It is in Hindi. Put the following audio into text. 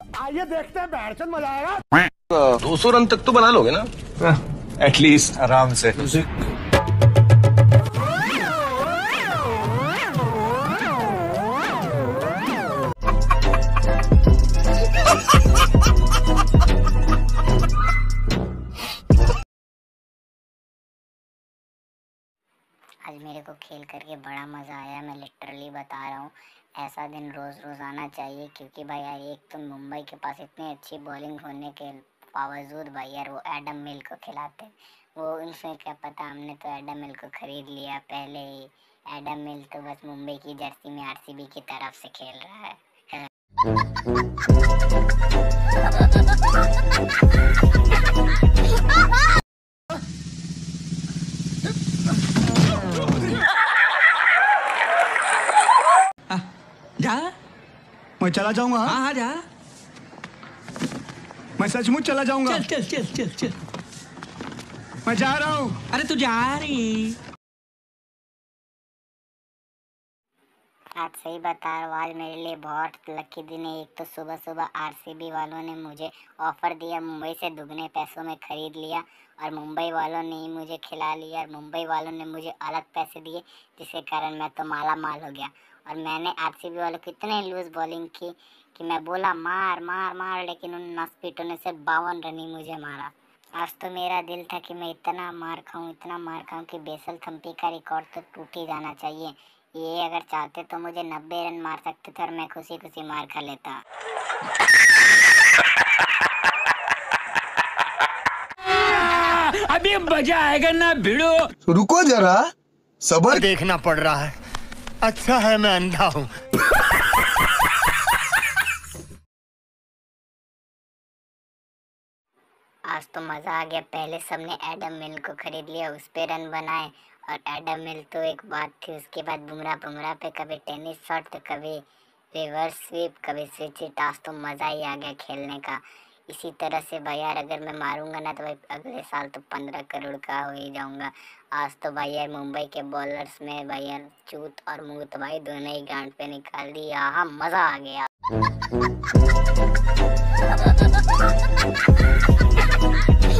आइए देखते हैं बैठ मज़ा आएगा। दो सौ रन तक तो बना लोगे ना? एटलीस्ट आराम से। आज मेरे को खेल करके बड़ा मज़ा आया मैं लिटरली बता रहा हूँ। ऐसा दिन रोज़ रोज़ आना चाहिए क्योंकि भाई यार एक तो मुंबई के पास इतनी अच्छी बॉलिंग होने के बावजूद भाई यार वो एडम मिल को खिलाते वो उनसे क्या पता हमने तो एडम मिल को ख़रीद लिया, पहले ही एडम मिल तो बस मुंबई की जर्सी में आरसीबी की तरफ़ से खेल रहा है। जा। मैं चला जाऊँगा। हाँ हाँ जा। मैं सचमुच चला जाऊँगा। चल चल चल चल चल। मैं जा रहा हूँ। अरे तू जा रही। आज सही बता रहा हूँ, आज मेरे लिए बहुत लकी दिन है। एक तो सुबह सुबह आरसीबी वालों ने मुझे ऑफ़र दिया, मुंबई से दुगने पैसों में ख़रीद लिया और मुंबई वालों ने ही मुझे खिला लिया और मुंबई वालों ने मुझे अलग पैसे दिए, जिसके कारण मैं तो माला माल हो गया। और मैंने आरसीबी वालों को इतने लूज बॉलिंग की कि मैं बोला, मार मार मार, लेकिन उन नस्पीटों ने सिर्फ़ बावन रन ही मुझे मारा। आज तो मेरा दिल था कि मैं इतना मार खाऊं, इतना मार खाऊं कि बेसल थम्पी का रिकॉर्ड तो टूट ही जाना चाहिए। ये अगर चाहते तो मुझे नब्बे रन मार सकते थे और मैं खुशी खुशी मार खा लेता। अभी मज़ा आएगा ना भिड़ो। रुको जरा सबर। देखना पड़ रहा है। अच्छा है मैं अंधा हूँ। आज तो मज़ा आ गया। पहले सबने एडम मिल को खरीद लिया उस पे रन बनाए। और एडम मिल तो एक बात थी, उसके बाद बुमराह बुमराह पे कभी टेनिस शॉट तो कभी रिवर्स स्वीप कभी स्विच आज तो मज़ा ही आ गया खेलने का। इसी तरह से भाई यार, अगर मैं मारूँगा ना तो भाई अगले साल तो पंद्रह करोड़ का हो ही जाऊँगा। आज तो भाई यार मुंबई के बॉलर्स में भाई यार चूत और मूत, भाई दोनों ही गांड पे निकाल दिया। हाँ मज़ा आ गया।